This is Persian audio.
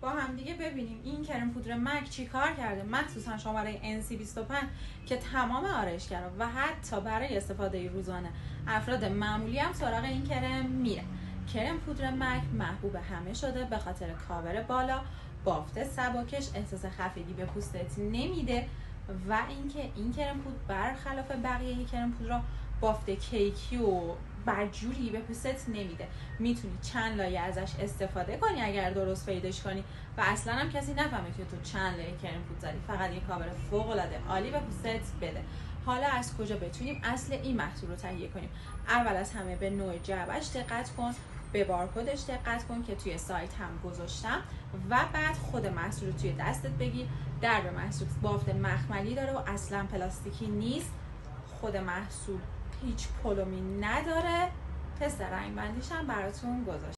با هم دیگه ببینیم این کرم پودر مک چی کار کرده؟ مخصوصا شماره NC25 که تمام آرایشگرا و حتی برای استفاده روزانه افراد معمولی هم سراغ این کرم میره. کرم پودر مک محبوب همه شده به خاطر کاور بالا بافت سباکش احساس خفگی به پوستت نمیده و اینکه این کرم پود برخلاف بقیه کرم پود را بافت کیکی و برجوری به پوستت نمیده. می‌تونی چند لایه ازش استفاده کنی اگر درست پیداش کنی. و اصلا هم کسی نفهمه که تو چند لایه کرم پود زدی. فقط یه کاور فوق العاده عالی به پوستت بده. حالا از کجا بتونیم اصل این محصول رو تهیه کنیم؟ اول از همه به نوع جعبش دقت کن. به بارکدش دقت کن که توی سایت هم گذاشتم. و بعد خود محصول رو توی دستت بگیر. در به محصول بافت مخملی داره و اصلا پلاستیکی نیست. خود محصول هیچ پلومی نداره. تست رنگ بندیش هم براتون گذاشتم.